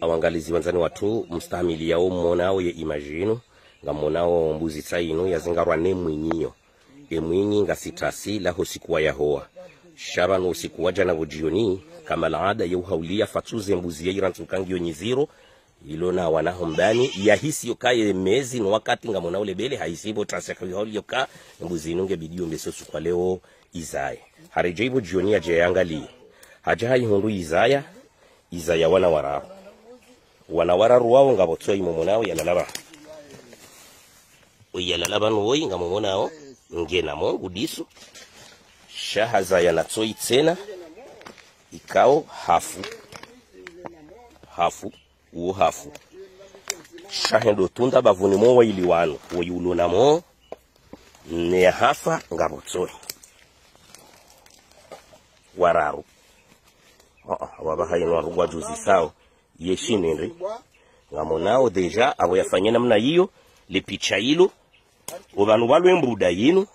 awangalizi wanzani watu mstahamili yao mmonao ye imajinu ino nga mmonao mbuzi tsaino yazingarwa ne mwinyiyo. Emwinyi nga sitasi laho sikuwa yahoa shabano usiku waja na vujioni kama laada yeuhaulia fatuze mbuzi yairantukangio nyiziro ilona wanaho mbani yahisi yokaye mezi no wakati nga mona ule bele haisibo tasaka yohaulia yoka mbuzi inunge bidio mbesosu kwa leo izaye harijaibo jioni aje jayangali haja hai hundu izaya izaya wana wararo wana wararu wao nga imo monao yalalaba uyalalaba nuoi nga momonao ngena mongu disu. Shahaza yanatsoi tsena ikao hafu. Hafu uo hafu. Shahendo tunda bavuni mo waili wanu woyuluna mo ne hafa ngabotsoi wararu. Uh, wabahaino warugwa juzi sao yeshinenri ngamonao deja abo yafanye namna hiyo lipicha hilo obanu balwembruda ngari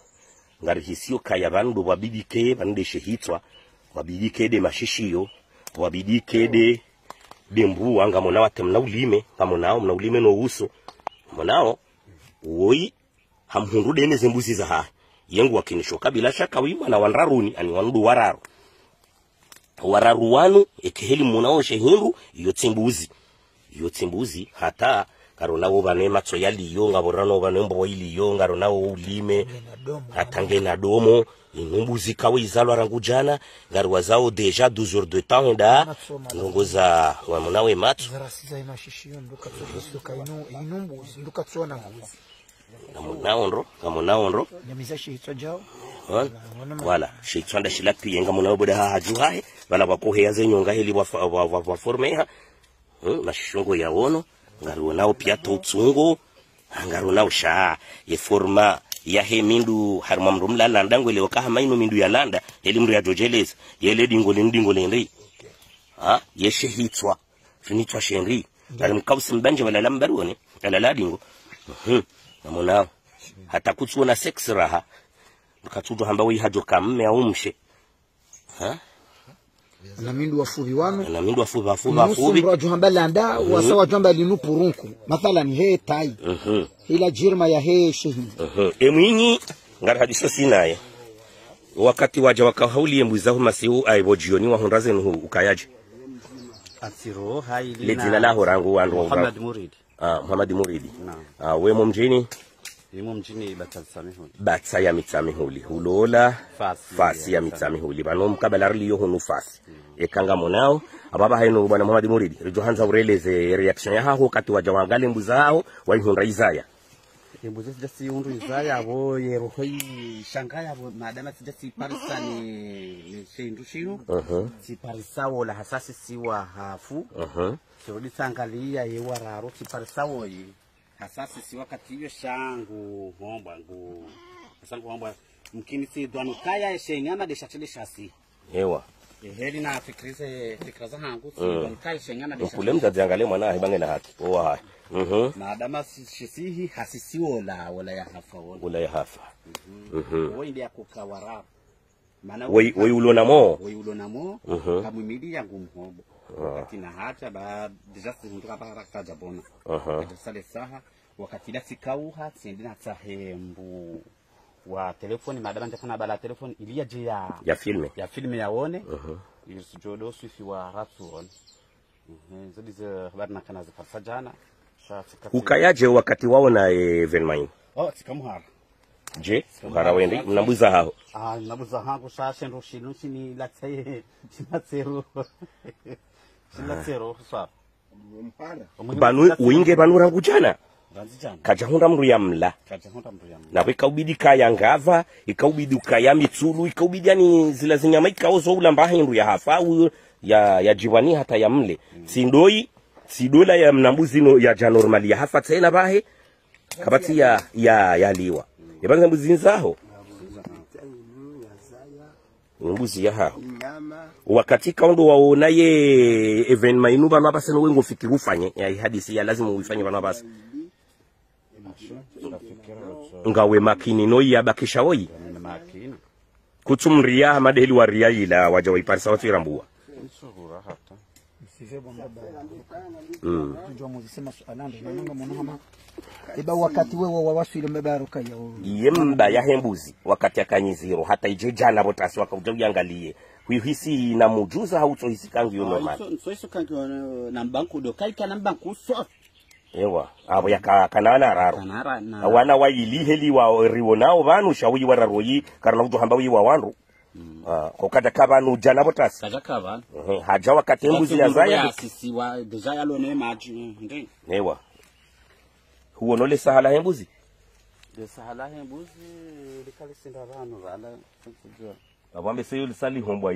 ngarihisio kaya bandu babidike bandeshe hitwa wabidike mashishiyo babidike de bembu anga mona wate mna ulime ngamonao mna ulime no uso. Monao woi hamhundude de zembuzi za ha. Yengu wakinishoka bila shaka wima na wanraruni ani wanudu wararu wararu wanu ekeheli munaoshe shehindu iyo tsimbuzi. Iyo tsimbuzi hata karo nawo bane matso yaliyo ngaborano bane mbo iliyo ngaro nawo ulime hatange na domo inumbuzi kawe izalwa rangu jana ngarwa zao deja 12 heures de temps nda ndongoza wamunawe matso. Zarasiza imashishiyo nduka tsohisuka wala sheitswanda shilapi yenga munao boda ha juhahe. Bala bakohe yaze nyonga heli hmm, mashongo ya wono. Ngariwo nao pia totsungo ngariwo nao sha. Ye forma ya he mindu harma mndu mlalanda ngwele wakaha maino mindu ya landa. Heli mndu ya jojeleza yele dingo lindingo lenri ha yeshe hitwa finitwa shenri ngari mkausi mbanje wala lambarone wala ladingo mhm namonao hata kutsuona sex raha mkatutu hamba wi hajo kamme ya umshe ha? Na mindu wafuvi wanu. Na mindu afuba afuba nusu afubi landa mm -hmm. wasawa wajuhamba linu purunku mathalan he tai. Mhm. Ila jirma ya he shehin mhm. Emwinyi ngari hadiso sinaye wakati waja wakahaulie mbuzahu masiu aibo jioni wa hundraze nuhu ukayaje atiro hai lina lejina laho rangu wandu Muhammad Muridi ah Muhammad Muridi ah wemo mjini Yimo mjini batsa ya mitsamihuli hulola. Fasi fasi ya ya mitsamihuli bano mkabala riliyo hunu fasi. Ekanga monao ababa haino bwana Muhammad Muridi rijo hanza ureleze reaction ya haho kati waja wangale mbuza hao waihunda izaya Embuzi sija si undu izaya abo yerohoi shangaya abo madama sija si parisa ni ni shindu shinu. Si parisa wala hasasi siwa hafu. mhm Sirudi sangalia yewa raro si parisa woyi. Hasasi si wakati hiyo shangu ng'ombwa ngu. Sangu ng'ombwa mkini si dwanu kaya shenyama de shatele shasi. hewa Heli na fikirize fikira za hangu si Mm. dwanu kaya shenyama na mkule shatele mzazi angalie mwana ahibange na haki owa hai mhm maadama shisihi hasisi ola ola ya hafa ola ola ya hafa mhm Mhm. ndi kukawarabu. mana woi woi ulona mo woi ulonamo Mhm. kamwimili yangu mhobo wakati na hata ba dijasi hundu kapa kaja bona. Kaja saha wakati da sikauha tsendi na tsahembu wa telefoni madaba njafana bala telefoni iliya je ya ya filme. ya filme yaone mhm jodo swifi wa ratsuon Mhm, zodi ze habari na kana zifarsa jana. Ukayaje wakati wao na evenmain oh sikamuhara je ukara wendi mnabuza hao? Ah, mnabuza hangu sasa ndo shinu shini la tsaye shinatsero. sa banu uinge banu rangu jana. Kachahunda mru mndu ya mla. Napo ikaubidi kaya ngava ikaubidi ukaya mitsulu ikaubidi yani zila zinyama ikaozo mbaha hindu ya hafa ya ya jiwani hata ya mle. Sindoi sidola ya mnambuzi no ya janormali ya hafa tena bahe kabati ya ya ya liwa. Yabanza mbuzi nzaho mbuzi ya hao. Wakati kaundo waona ye even mainu bano basa no wengo fikiri ufanye. Ya hadisi ya lazima uifanye bano abase ngawe makini no ya bakisha oi. Na makini kutsumria madeli wa ria ila waja waiparisa watirambua mm. Iba wakati wewe wa waswile mbaruka ya iye mba ya hembuzi wakati akanyiziro hata ije jana botasi wakauja uyangalie hisi na mujuza hautso hisikangi yo normal nsoisokanki nambankudo kaika nambanku so ewa abo yakakanana raro. Kanara na awana wailiheliwa riwo nao vanu shawiyi wararoyi karana kutohamba wiyi wa wandu Ah, kokata kabanu jana botasi. Kaja kava Ehe, haja wakati embuzi yazaya yasisiwa deja yalone maji ndi ewa huono lisahalahe mbuzi? Lisahalahe mbuzi likalisindwa vanhu vala abambe seyo lisalihomba